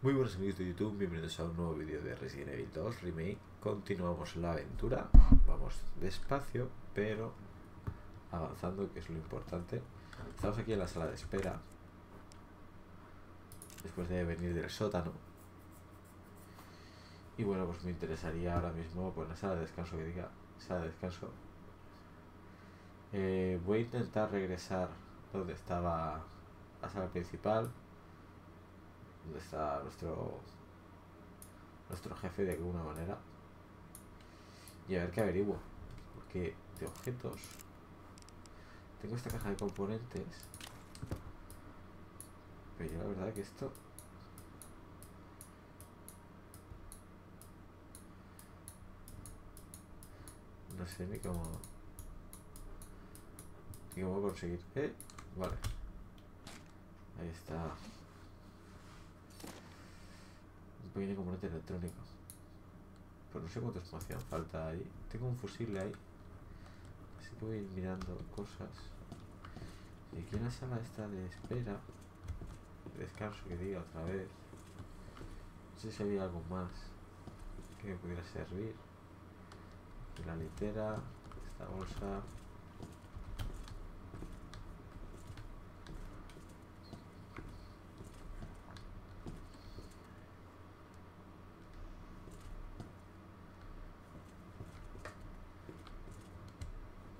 Muy buenos amigos de YouTube, bienvenidos a un nuevo vídeo de Resident Evil 2 Remake. Continuamos la aventura, vamos despacio, pero avanzando, que es lo importante. Estamos aquí en la sala de espera, después de venir del sótano. Y bueno, pues me interesaría ahora mismo, pues la sala de descanso que diga, sala de descanso. Eh, voy a intentar regresar donde estaba la sala principal donde está nuestro nuestro jefe de alguna manera. Y a ver qué averiguo porque de objetos tengo esta caja de componentes pero yo la verdad que esto no sé ni cómo cómo conseguir eh, vale. Ahí está un pequeño componente electrónico. Pero no sé cuánto espacio falta ahí. Tengo un fusible ahí. Así a ir mirando cosas. Y aquí en la sala esta de espera, de descanso que diga otra vez. No sé si había algo más que me pudiera servir. La litera, esta bolsa.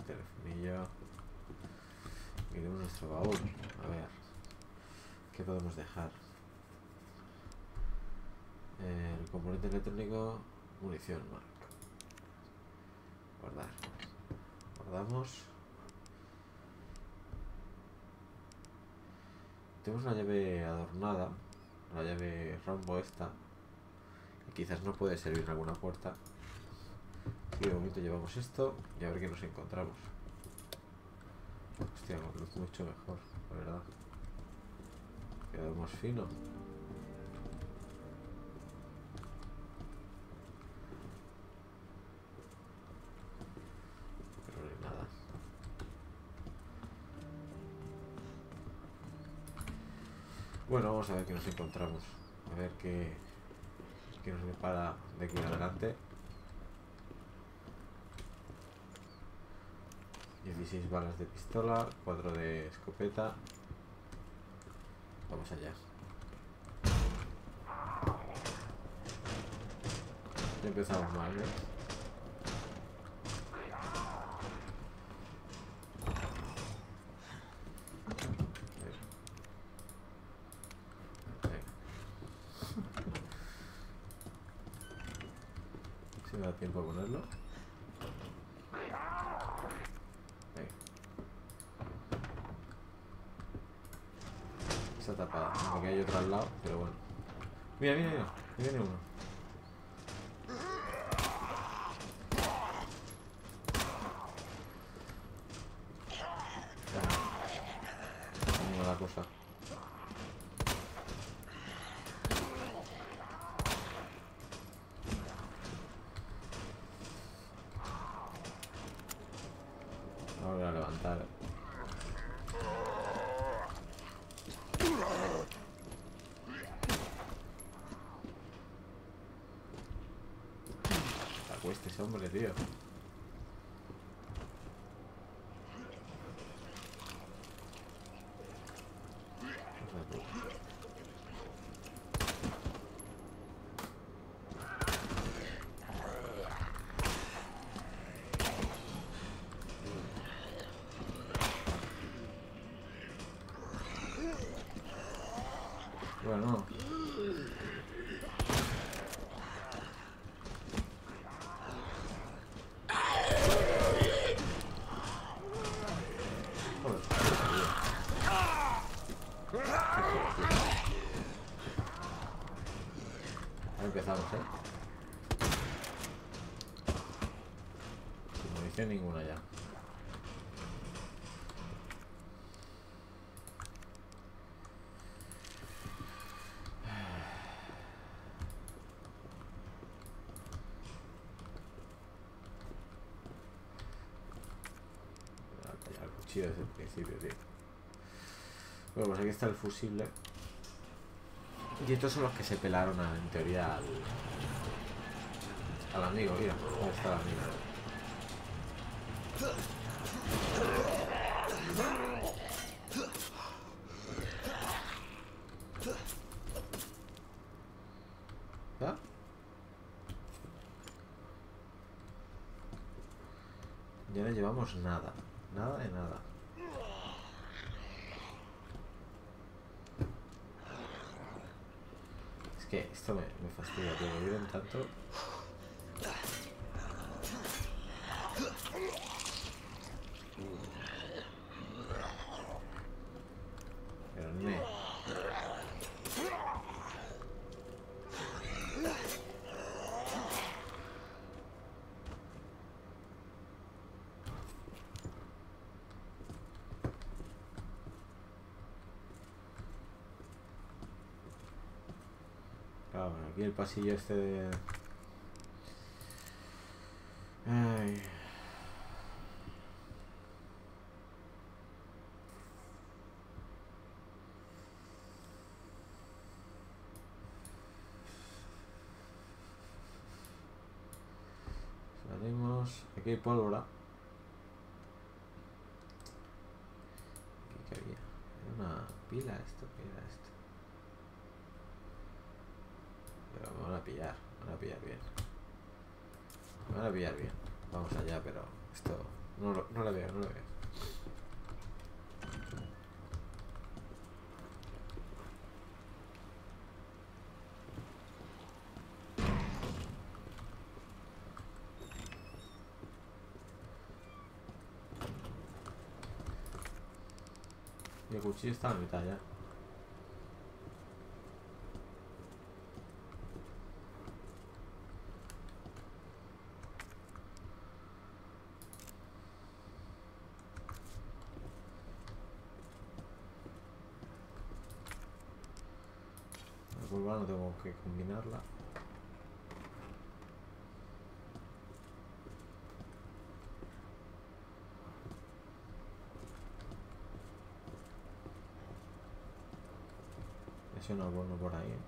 telefonillo miremos nuestro baúl a ver qué podemos dejar el componente electrónico munición mark guardar guardamos tenemos una llave adornada la llave rombo esta quizás no puede servir en alguna puerta de momento llevamos esto y a ver qué nos encontramos. Hostia, mucho mejor, la verdad. Queda más fino. Bueno, vamos a ver qué nos encontramos. A ver qué, qué nos depara de aquí en adelante. 16 balas de pistola, 4 de escopeta. Vamos allá. Ya empezamos mal, ¿eh? Si me da tiempo a ponerlo. Está tapada, aunque hay otro al lado, pero bueno. Mira, mira, mira, viene uno. Ya. la cosa. Ahora a levantar. cuesta ese hombre, tío. Bueno, empezamos, ¿eh? Sin munición ninguna ya. Cuchillo desde el principio, tío. Bueno, pues aquí está el fusible. Y estos son los que se pelaron a- en teoría al, al amigo, mira, ¿dónde está el amigo? ¿Ya? Ya no llevamos nada, nada de nada. Es que esto me, me fastidia, tío, me viven tanto. Pero ne. Claro, aquí el pasillo este de... Salimos. Aquí hay pólvora. Aquí que una pila esto, ¿qué era esto? Pero me van a pillar, van a pillar bien. Me a pillar bien. Vamos allá, pero esto no lo, no lo veo, no lo veo. Y el cuchillo está a la mitad ya. La curva no tengo que combinarla. Eso no bueno por ahí. ¿eh?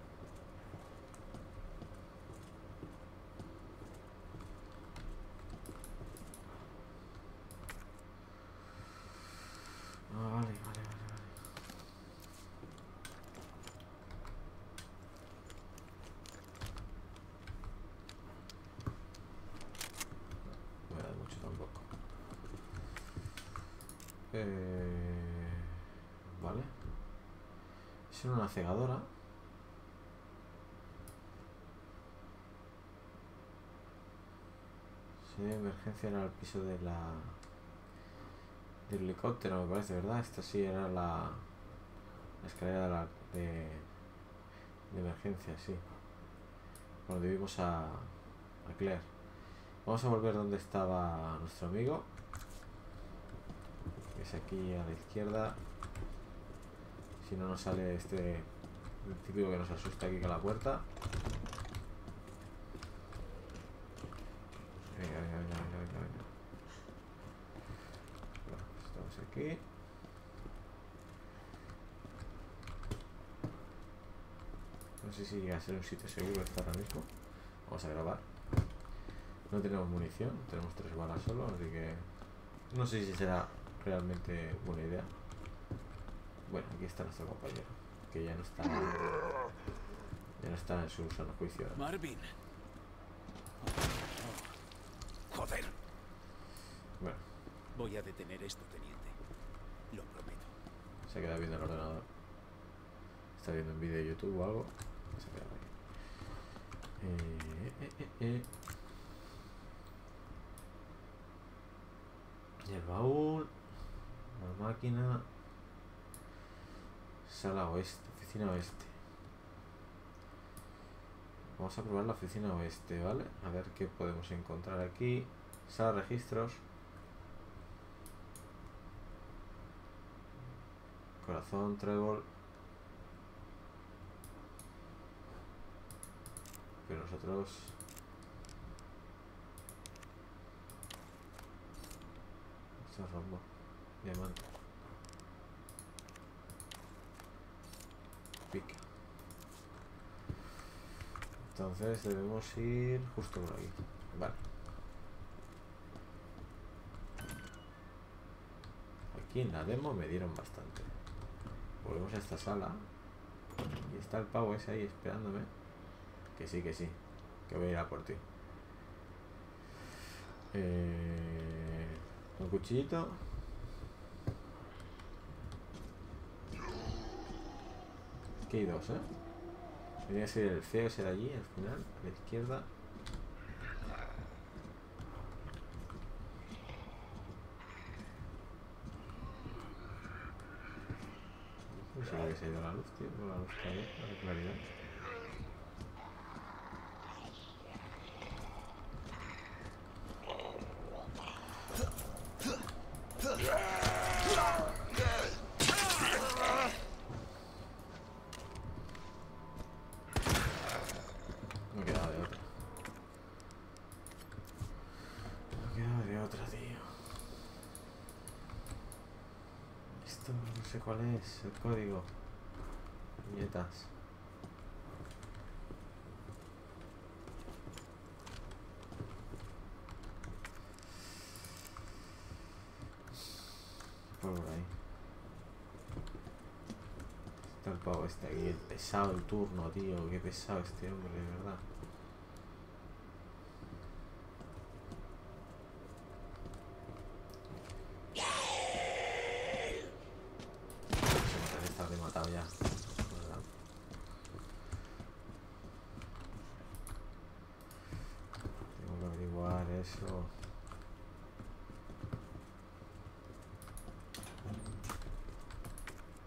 Ah, vale, vale, vale, vale. No me da mucho tampoco. Eh, vale. Cegadora. Sí, emergencia era el piso de la del helicóptero, me parece, ¿verdad? Esta sí era la, la escalera de, la, de, emergencia, sí. Cuando vimos a, a Claire. Vamos a volver donde estaba nuestro amigo. Que es aquí a la izquierda. Si no nos sale este el que nos asusta aquí con la puerta. Venga, venga, venga, venga, venga, venga. Estamos aquí. No sé si llega a ser un sitio seguro esto ahora mismo. Vamos a grabar. No tenemos munición, tenemos tres balas solo, así que no sé si será realmente buena idea. Bueno, aquí está nuestro compañero, que ya no está ya no está en su sano juicio. Marvin. Joder. Bueno, Voy a detener esto, teniente. Lo prometo. se queda viendo el ordenador. Está viendo un vídeo de YouTube o algo. Se queda. Eh, eh, eh, eh. Y el baúl, la máquina, sala oeste, oficina oeste. Vamos a probar la oficina oeste, ¿vale? A ver qué podemos encontrar aquí. Sala registros. Corazón, trébol. Pero nosotros... Esto es rombo. Diamante. Pica. Entonces debemos ir justo por aquí. Vale. Aquí en la demo me dieron bastante. Volvemos a esta sala. Y está el pavo ese ahí esperándome. Que sí, que sí. Que voy a ir a por ti. Eh, un cuchillito. Aquí hay dos, ¿eh? Que ser el feo ese de allí, al final, a la izquierda. No sé se ha ido la luz, tío. La luz está la claridad. No quedaba de otra. No quedaba de otra, tío. Esto no sé cuál es, el código. Puñetas. Por ahí. Está el pavo este aquí, el pesado el turno, tío. Qué pesado este hombre, de verdad. Se me está rematado ya. ¿verdad? Tengo que averiguar eso.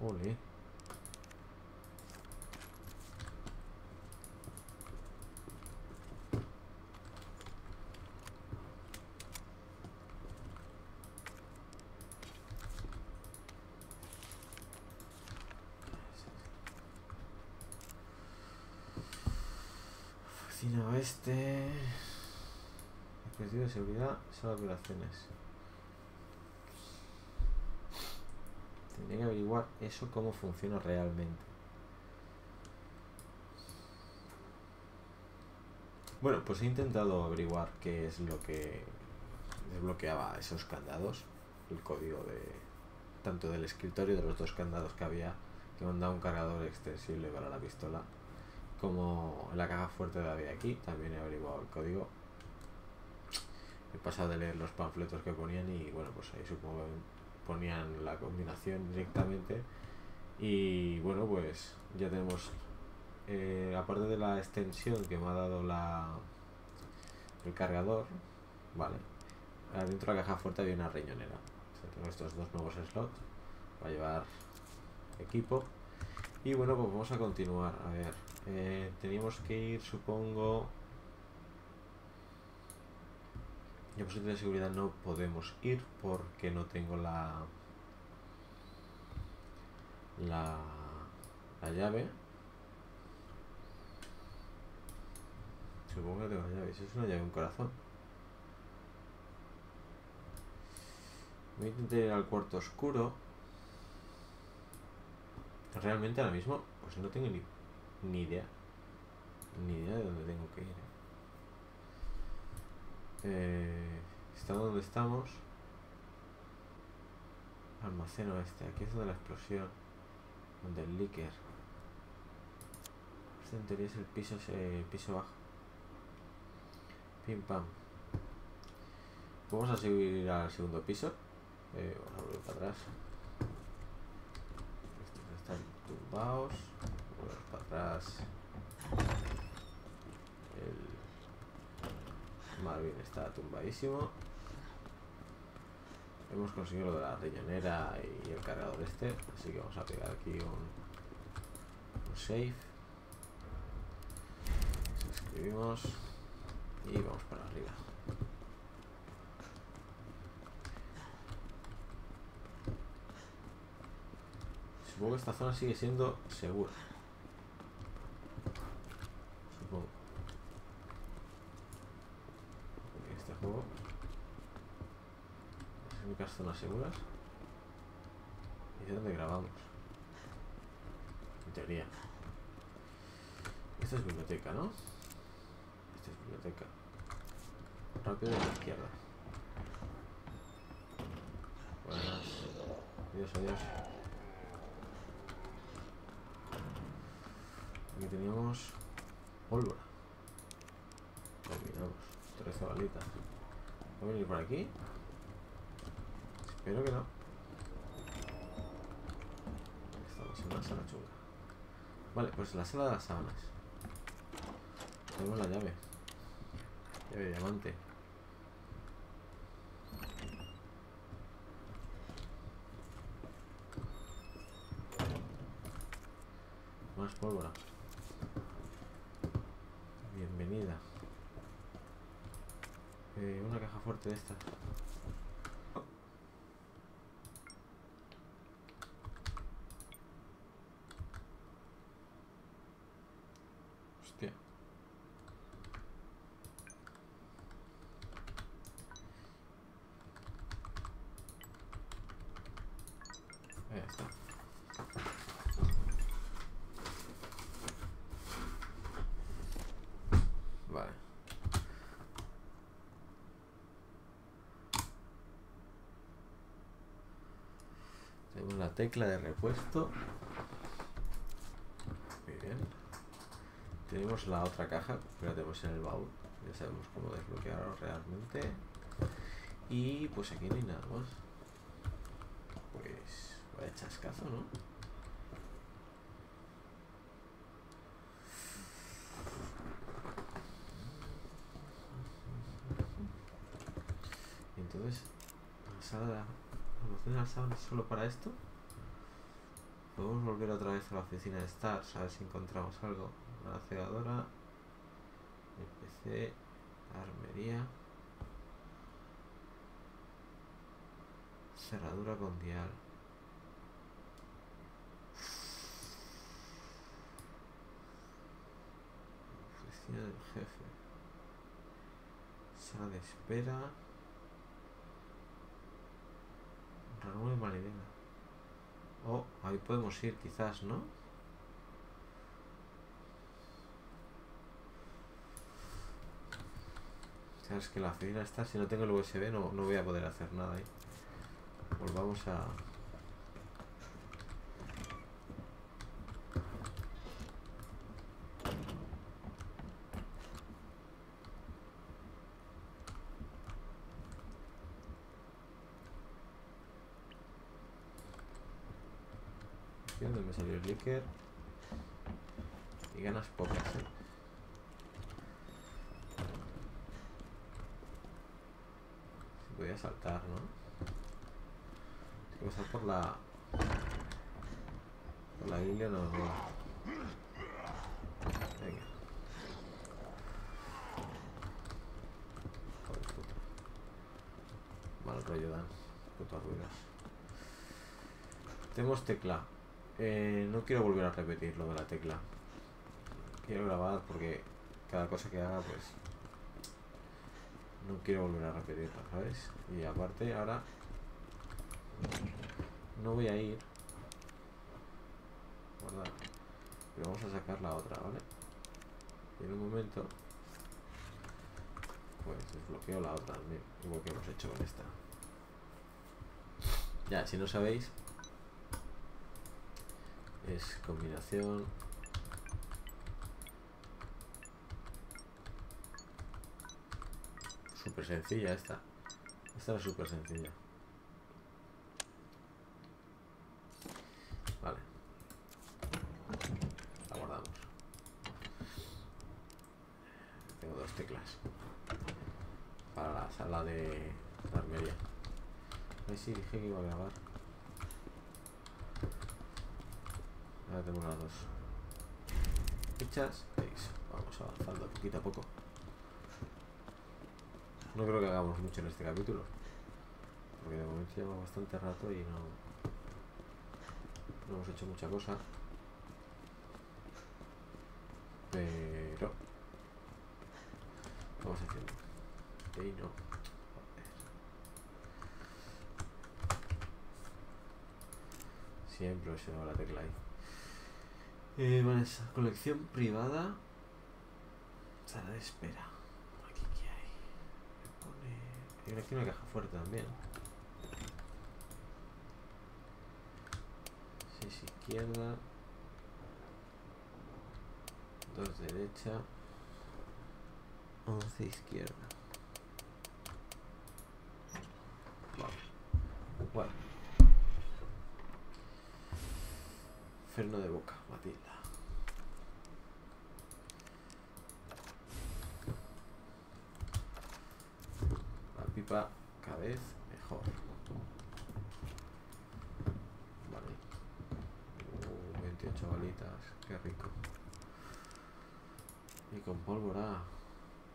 Ole. Oficina oeste. Dispositivo de seguridad, sala de operaciones. Averiguar eso cómo funciona realmente. Bueno, pues he intentado averiguar qué es lo que desbloqueaba esos candados, el código de tanto del escritorio de los dos candados que había, que mandaba un cargador extensible para la pistola, como la caja fuerte de había aquí, también he averiguado el código. He pasado de leer los panfletos que ponían y bueno, pues ahí supongo ponían la combinación directamente. Y bueno, pues ya tenemos, eh, aparte de la extensión que me ha dado la el cargador, vale. Adentro de la caja fuerte había una riñonera. Tengo estos dos nuevos slots para llevar equipo. Y bueno, pues vamos a continuar. A ver, eh, teníamos que ir, supongo. En posición de seguridad no podemos ir porque no tengo la la, la llave. Supongo que tengo la llave. Eso es una llave, un corazón. Voy a intentar ir al cuarto oscuro. Realmente ahora mismo, pues no tengo ni, ni idea. Ni idea de dónde tengo que ir. ¿Eh? Estamos donde estamos. Almacén oeste. Aquí es donde la explosión. Donde el líquier. Este en teoría es el piso, piso bajo. Pim pam. Vamos a subir al segundo piso. Eh, vamos a volver para atrás. Estos están tumbados. Volvemos para atrás. El Marvin está tumbadísimo. Hemos conseguido lo de la riñonera y el cargador este. Así que vamos a pegar aquí un, un save. Escribimos y vamos para arriba. Supongo que esta zona sigue siendo segura. Supongo. Porque este juego. Zonas seguras. Y de donde grabamos. En teoría. Esta es biblioteca, ¿no? biblioteca. Rápido a la izquierda. Buenas. Adiós, adiós. Aquí teníamos pólvora. Terminamos. Tres balitas. ¿Va a venir por aquí? Espero que no. Estamos en una sala chunga. Vale, pues la sala de las sábanas. Tenemos la llave. Llave de diamante. Más pólvora. Bienvenida. Eh, una caja fuerte de estas. Hostia. Ahí está. Vale. Tenemos la tecla de repuesto. Muy bien. Tenemos la otra caja, que la tenemos en el baúl. Ya sabemos cómo desbloquearlo realmente. Y pues aquí no hay nada más. Pues vaya chascazo, ¿no? Entonces, la sala, almacén de las sábanas solo para esto. Podemos volver otra vez a la oficina de Stars a ver si encontramos algo. La cegadora, el PC, armería, cerradura con dial. Oficina del jefe. Sala de espera. Ranura de Malivena. Oh, ahí podemos ir quizás, ¿no? Sabes que la oficina está, si no tengo el USB no, no voy a poder hacer nada ahí. Volvamos a... Donde me salió el líquido. Y ganas pocas, ¿eh? Se podía saltar, ¿no? Si pasar por la... Por la isla no... no. Venga. Joder, puta. Mal rollo dan. Putas ruinas. Tenemos tecla. Eh, no quiero volver a repetir lo de la tecla. Quiero grabar porque cada cosa que haga, pues. No quiero volver a repetirla, ¿sabes? Y aparte, ahora. No voy a ir. Guardar. Pero vamos a sacar la otra, ¿vale? Y en un momento. Pues desbloqueo la otra también. Igual que hemos hecho con esta. Ya, si no sabéis, es combinación. Súper sencilla esta. Esta es súper sencilla vale la guardamos tengo dos teclas para la sala de la armería ahí sí dije que iba a grabar Ahora tenemos las dos fichas. Veis, vamos avanzando poquito a poco. No creo que hagamos mucho en este capítulo. Porque de momento lleva bastante rato y no, no hemos hecho mucha cosa. Pero vamos haciendo. Y no. Siempre se va la tecla ahí. Eh, esa colección privada. Sala de espera. Y aquí una caja fuerte también. 6 izquierda. 2 derecha. 11 izquierda. Vale. Bueno. Freno de boca, Matilda. Cada vez mejor. Vale. Uh, 28 balitas, qué rico. Y con pólvora.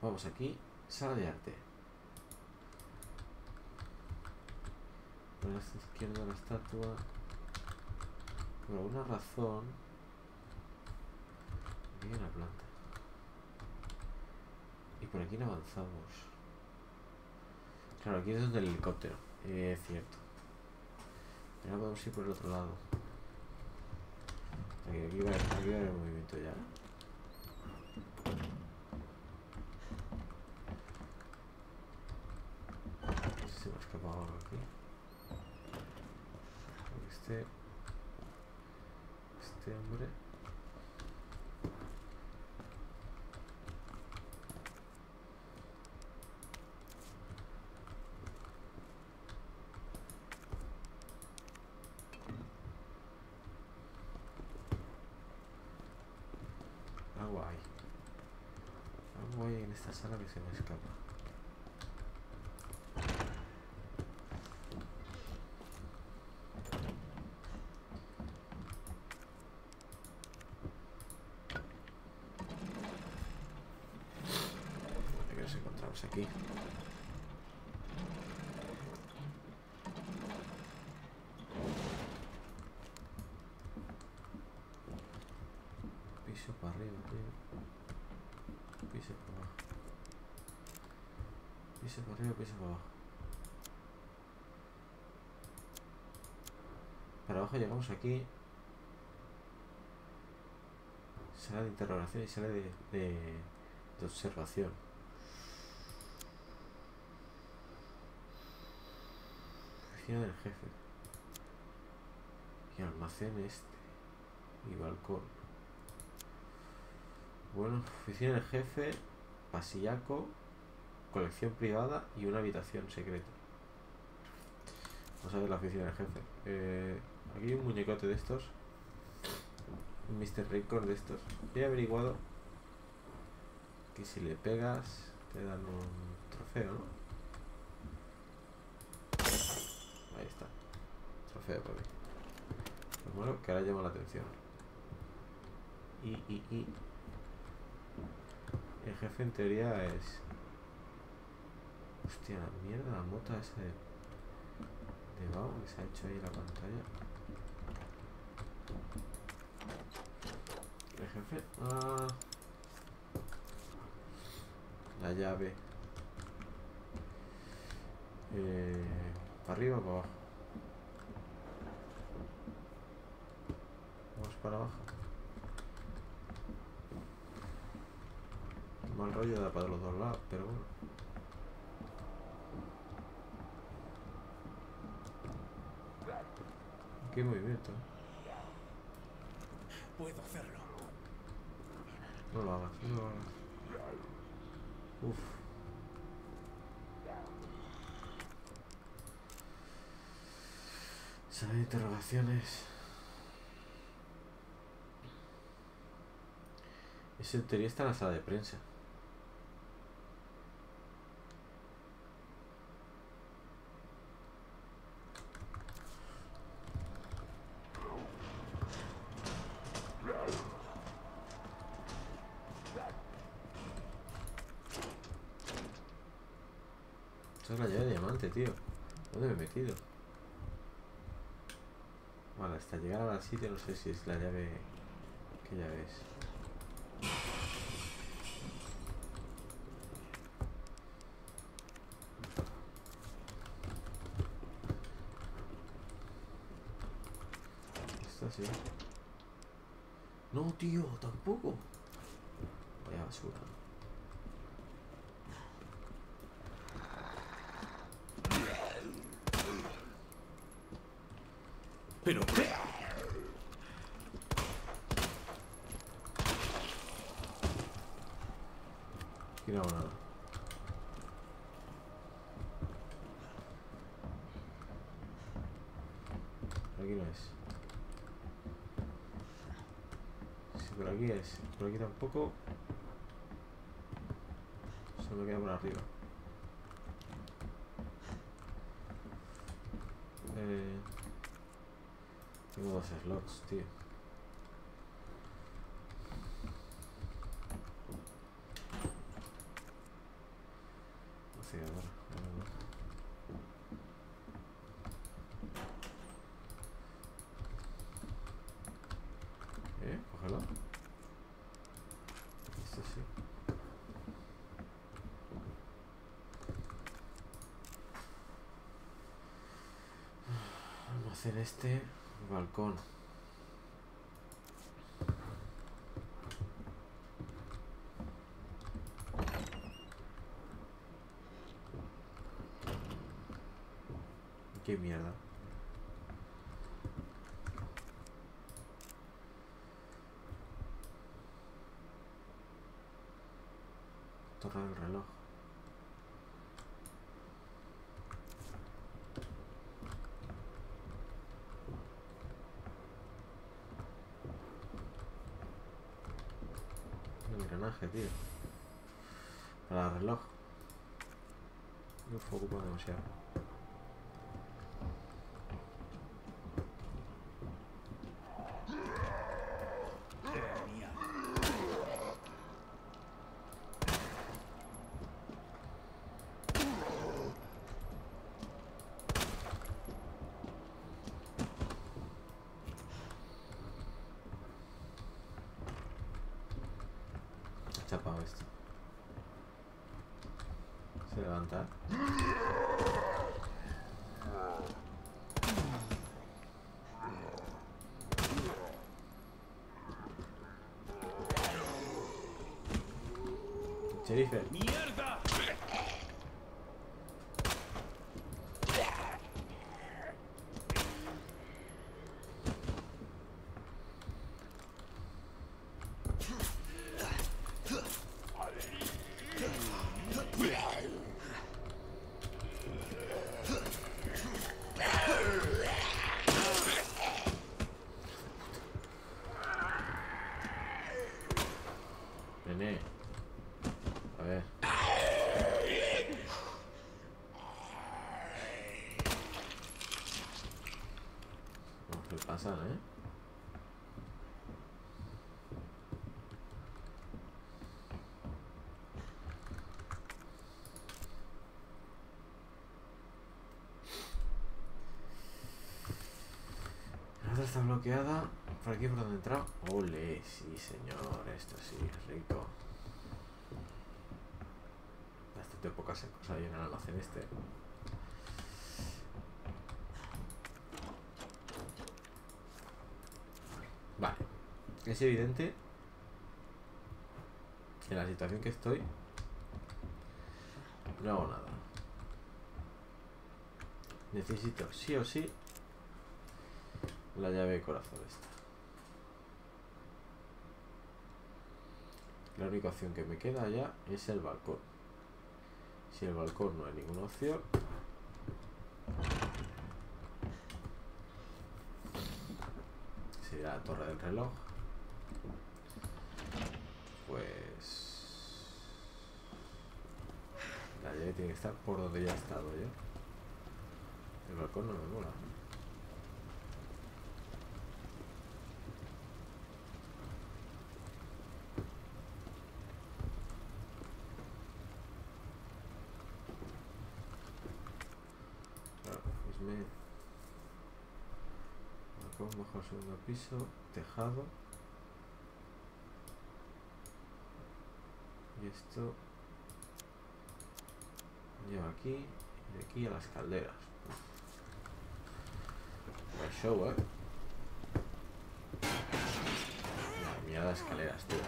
Vamos aquí, sala de arte. Por la izquierda la estatua. Por alguna razón. Aquí hay una planta. Y por aquí no avanzamos. Claro, aquí es donde el helicóptero. Eh, Es cierto. Y ahora podemos ir por el otro lado. Aquí, va, aquí va haber movimiento ya. No sé si me ha escapado algo aquí. Este. Este hombre. Algo hay. Algo hay en esta sala que se me escapa. Ver si encontramos aquí. Piso para arriba, tío. Piso para abajo. Piso para arriba, piso para abajo. Para abajo llegamos aquí. Sala de interrogación y sala de, de, observación. Oficina del jefe. Y almacén este. Y balcón. Bueno, oficina del jefe, pasillaco, colección privada y una habitación secreta. Vamos a ver la oficina del jefe. Eh, aquí hay un muñecote de estos. Un Mr. Record de estos. He averiguado que si le pegas te dan un trofeo, ¿no? Ahí está. Trofeo por ahí. Pues bueno, que ahora llama la atención. Y, y, y. El jefe en teoría es. Hostia, mierda, la mota esa de. de Bao que se ha hecho ahí en la pantalla. El jefe. Ah. La llave. Eh, ¿Para arriba o para abajo? Vamos para abajo. Mal rollo da para los dos lados, pero bueno. Qué movimiento. Puedo hacerlo. No lo hagas, no lo hagas. Uf. Sala de interrogaciones. Ese teoría está en la sala de prensa. Esa la llave de diamante, tío. ¿Dónde me he metido? Vale, hasta llegar al sitio no sé si es la llave... ¿Qué llave es? Esta sí. No, tío, tampoco. Vaya basura. Pero... Hago nada. Aquí no es. Si por aquí es, por aquí tampoco. Solo queda por arriba. Eh, tengo dos slots, tío. Vaciadora, vale, vale. ¿Eh? Cógelo. Esto sí. Almacén este, balcón. Qué mierda. Torre del reloj. Un engranaje, Para el reloj. No fue ocupado demasiado. Chapado esto. Sheriff, ¡Mierda! Está bloqueada. Por aquí por donde he entrado. Ole, sí señor, esto sí es rico. Bastante pocas cosas hay en el este. Vale. Es evidente que en la situación que estoy no hago nada. Necesito sí o sí la llave de corazón esta. La única opción que me queda ya es el balcón. Si el balcón no hay ninguna opción. Sería la torre del reloj. Pues... La llave tiene que estar por donde ya he estado yo. El balcón no me mola. Claro, pues me... Balcón bajo segundo piso, tejado. Y esto lleva aquí y de aquí a las calderas. Buen show, eh. Madre mía, las escaleras, tío.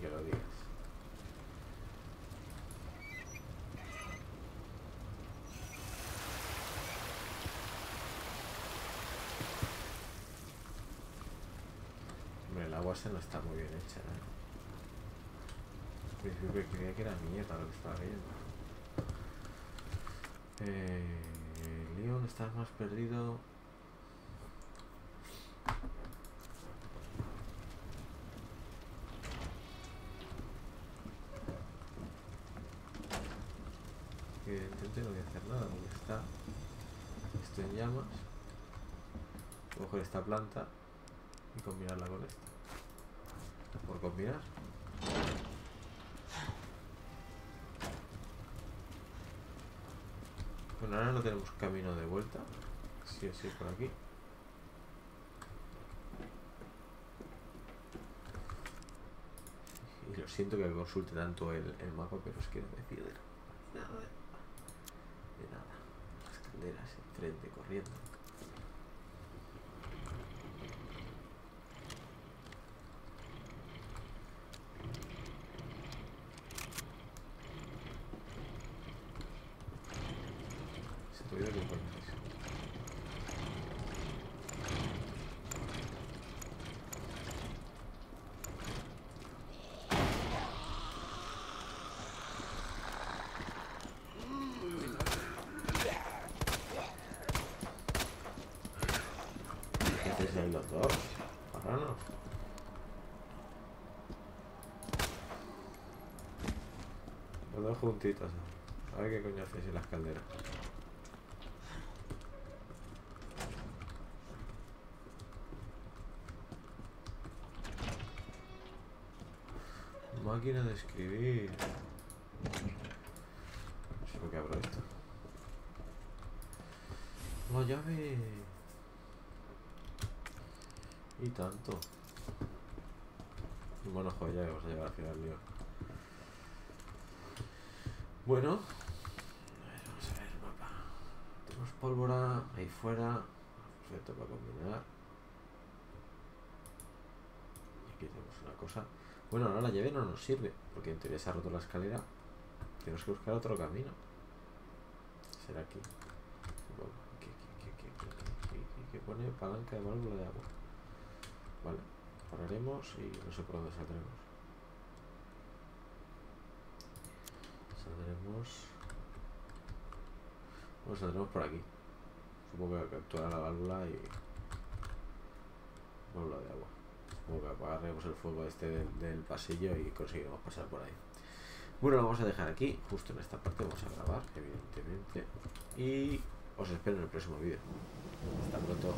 que lo digas. Hombre, el agua se no está muy bien hecha, ¿eh? Creía que era mierda lo que estaba viendo. Eh, Leon, estás más perdido. Evidentemente no voy a hacer nada porque está esto en llamas. Voy coger esta planta y combinarla con esta. Por combinar. Bueno, ahora no tenemos camino de vuelta. Sí sí por aquí. Y lo siento que consulte tanto el, mapa, pero es que no me fío de nada. De nada. Las calderas enfrente corriendo. Se te olvidó que coño es eso. ¿Qué hacéis ahí los dos? Marranos. Juntitos. A ver qué coño hacéis en las calderas. Máquina de escribir. No sé por qué abro esto. La llave. Y tanto. Bueno, joder, ya vamos a llegar al final, lío. Bueno. A ver, vamos a ver el mapa. Tenemos pólvora ahí fuera. Perfecto para combinar. Y aquí tenemos una cosa. Bueno, ahora la llave no nos sirve, porque en teoría se ha roto la escalera. Tenemos que buscar otro camino. Será aquí. Que pone palanca de válvula de agua. Vale, pararemos y no sé por dónde saldremos. Saldremos. Bueno, saldremos por aquí. Supongo que captura la válvula y. válvula de agua. Supongo que apagaremos el fuego este del, del pasillo y conseguiremos pasar por ahí. Bueno, lo vamos a dejar aquí, justo en esta parte vamos a grabar, evidentemente. Y os espero en el próximo vídeo. Hasta pronto.